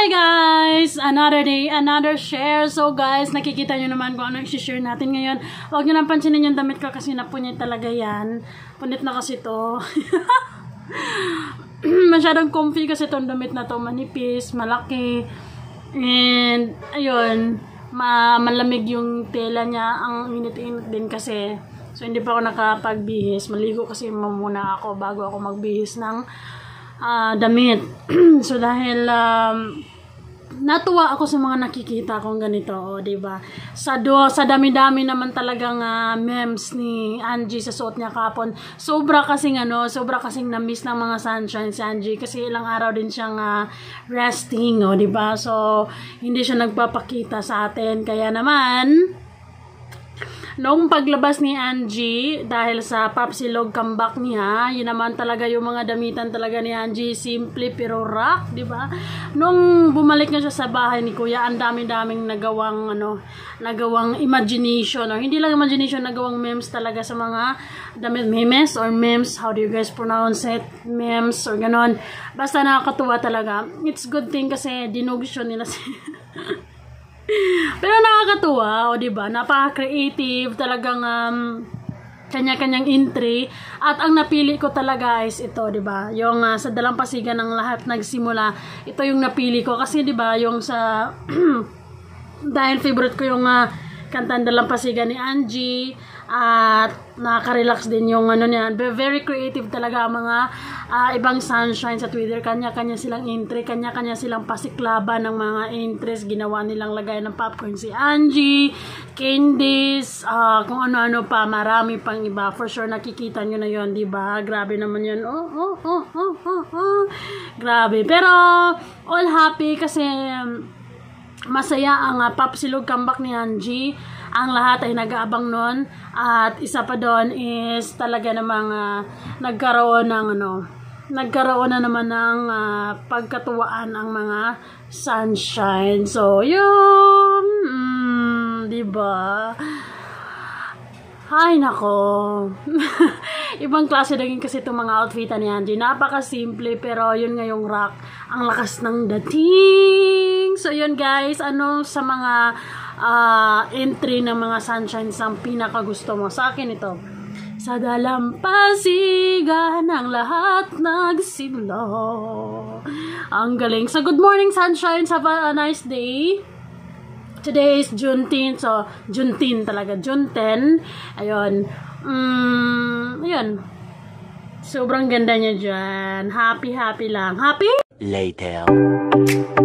Hi guys! Another day, another share. So guys, nakikita nyo naman kung ano i-share natin ngayon. Huwag nyo nang pansinin yung damit ko kasi napunit talaga yan. Punit na kasi to. Masyadong comfy kasi itong damit na to. Manipis, malaki. And, ayun, ma malamig yung tela niya. Ang init-init din kasi. So, hindi pa ako nakapagbihis. Maligo kasi muna ako bago ako magbihis ng ah, damit. so, dahil um, natuwa ako sa mga nakikita kong ganito, oh, 'di ba? Sa do, sa dami-dami naman talagang ah, memes ni Angie sa suot niya kapon. Sobra kasing ano, sobra kasing na-miss ng mga sunshine si Angie kasi ilang araw din siyang ah, resting, oh, 'di ba? So hindi siya nagpapakita sa atin. Kaya naman, Noong paglabas ni Angie, dahil sa Papsilog comeback niya, yun naman talaga yung mga damitan talaga ni Angie, simple pero rock, di ba? Nung bumalik na siya sa bahay ni Kuya, ang dami-daming nagawang, ano, nagawang imagination, or hindi lang imagination, nagawang memes talaga sa mga damit, memes or memes, how do you guys pronounce it? Memes or ganon. Basta nakakatuwa talaga. It's good thing kasi dinugsion nila si... Pero nakakatuwa, o di ba? Napaka-creative, talagang um, kanya-kanyang entry. At ang napili ko talaga is ito, di ba? Yung uh, sa dalampasigan ng lahat nagsimula, ito yung napili ko kasi di ba, yung sa dahil favorite ko yung uh, kantang dalampasigan ni Angie at nakaka-relax din yung ano niya. Very creative talaga ang mga uh, ibang sunshine sa Twitter. Kanya-kanya silang entry, kanya-kanya silang pasiklaban ng mga entries. Ginawa nilang lagay ng popcorn si Angie, Candice, uh, kung ano-ano pa. Marami pang iba. For sure, nakikita nyo na yon di ba? Grabe naman yun. Oh, oh, oh, oh, oh, oh. Grabe. Pero, all happy kasi masaya ang uh, Popsilog comeback ni Angie ang lahat ay nag-aabang nun at isa pa doon is talaga namang uh, nagkaroon ng ano nagkaroon na naman ng uh, pagkatuwaan ang mga sunshine so yun mm, di ba ay, nako. Ibang klase naging kasi itong mga outfit ni Angie. Napaka-simple, pero yun nga yung rock. Ang lakas ng dating. So, yun guys. Ano sa mga uh, entry ng mga sunshine ang pinakagusto mo? Sa akin ito. Sa dalampasigan ang lahat nagsimula. Ang galing. So, good morning, sunshine. Have a nice day. Today is June 10, so June 10 talaga, June 10. Ayun. Mm, ayun. Sobrang ganda niya dyan. Happy, happy lang. Happy? Later.